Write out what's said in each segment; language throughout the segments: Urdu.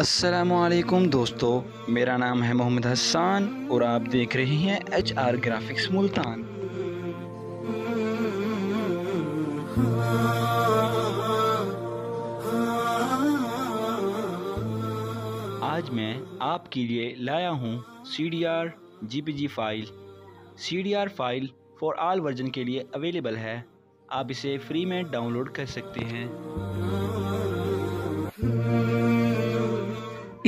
السلام علیکم دوستو، میرا نام ہے محمد حسان اور آپ دیکھ رہے ہیں ایچ آر گرافکس ملتان۔ آج میں آپ کے لیے لایا ہوں C D R G P G file. C D R file for all version کے لیے اویلیبل ہے۔ آپ اسے فری میں ڈاؤن لوڈ کر سکتے ہیں۔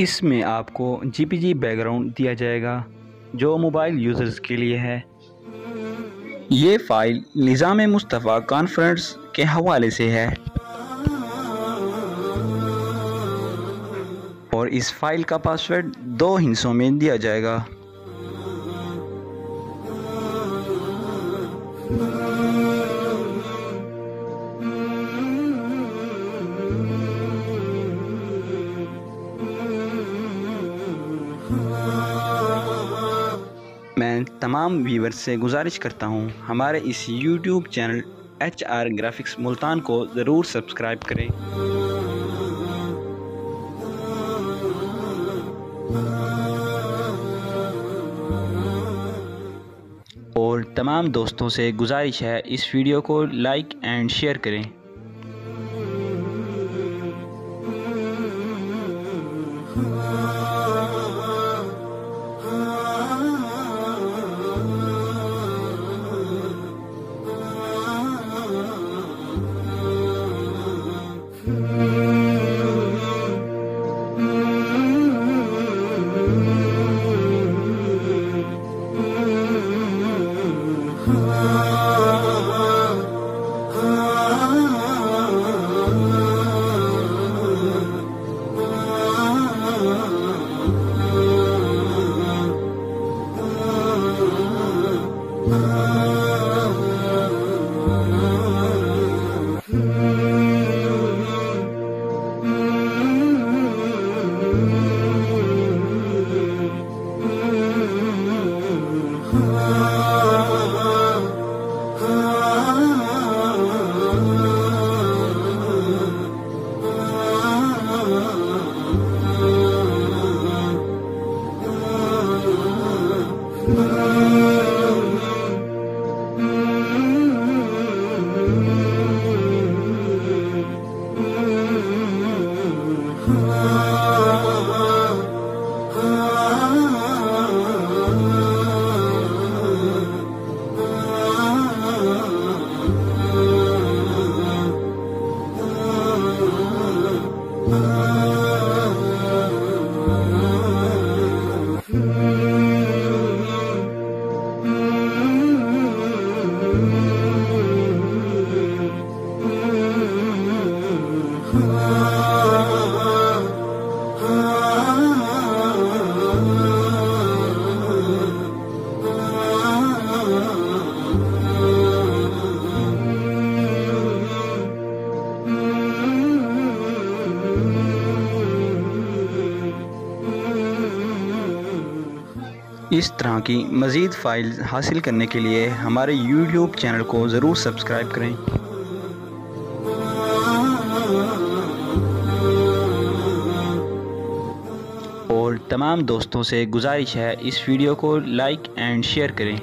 اس میں آپ کو جی پی جی بیک گراؤنڈ دیا جائے گا، جو موبائل یوزرز کے لیے ہے۔ یہ فائل نظام مصطفیٰ کانفرنس کے حوالے سے ہے۔ اور اس فائل کا پاسورڈ دو ہنسوں میں دیا جائے گا۔ تمام ویورز سے گزارش کرتا ہوں، ہمارے اس YouTube channel H R graphics Multan کو ضرور سبسکرائب کریں۔ اور تمام دوستوں سے گزارش ہے، اس ویڈیو کو لائک اینڈ شیئر کریں۔ Amen. اس طرح کی مزید فائل حاصل کرنے کے لیے ہمارے یوٹیوب چینل کو ضرور سبسکرائب کریں۔ اور تمام دوستوں سے گزارش ہے اس ویڈیو کو لائک اینڈ شیئر کریں۔